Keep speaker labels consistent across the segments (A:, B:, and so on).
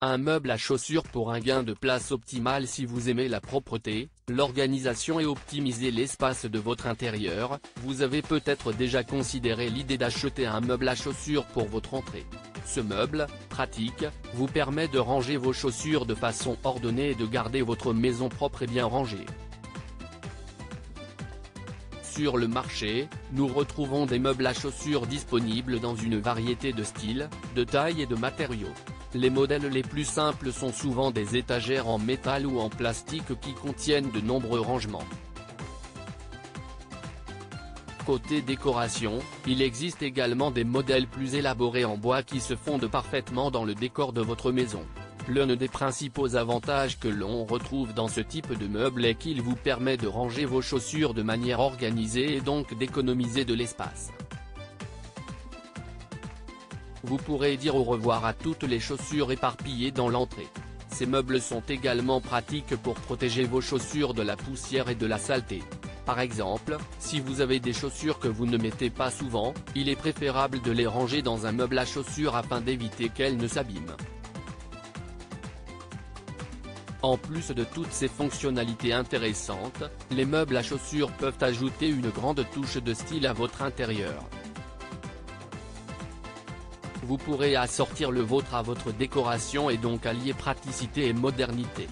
A: Un meuble à chaussures pour un gain de place optimal si vous aimez la propreté, l'organisation et optimiser l'espace de votre intérieur, vous avez peut-être déjà considéré l'idée d'acheter un meuble à chaussures pour votre entrée. Ce meuble, pratique, vous permet de ranger vos chaussures de façon ordonnée et de garder votre maison propre et bien rangée. Sur le marché, nous retrouvons des meubles à chaussures disponibles dans une variété de styles, de tailles et de matériaux. Les modèles les plus simples sont souvent des étagères en métal ou en plastique qui contiennent de nombreux rangements. Côté décoration, il existe également des modèles plus élaborés en bois qui se fondent parfaitement dans le décor de votre maison. L'un des principaux avantages que l'on retrouve dans ce type de meuble est qu'il vous permet de ranger vos chaussures de manière organisée et donc d'économiser de l'espace. Vous pourrez dire au revoir à toutes les chaussures éparpillées dans l'entrée. Ces meubles sont également pratiques pour protéger vos chaussures de la poussière et de la saleté. Par exemple, si vous avez des chaussures que vous ne mettez pas souvent, il est préférable de les ranger dans un meuble à chaussures afin d'éviter qu'elles ne s'abîment. En plus de toutes ces fonctionnalités intéressantes, les meubles à chaussures peuvent ajouter une grande touche de style à votre intérieur vous pourrez assortir le vôtre à votre décoration et donc allier praticité et modernité.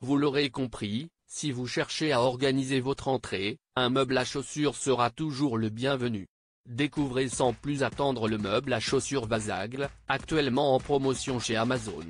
A: Vous l'aurez compris, si vous cherchez à organiser votre entrée, un meuble à chaussures sera toujours le bienvenu. Découvrez sans plus attendre le meuble à chaussures Vasagle, actuellement en promotion chez Amazon.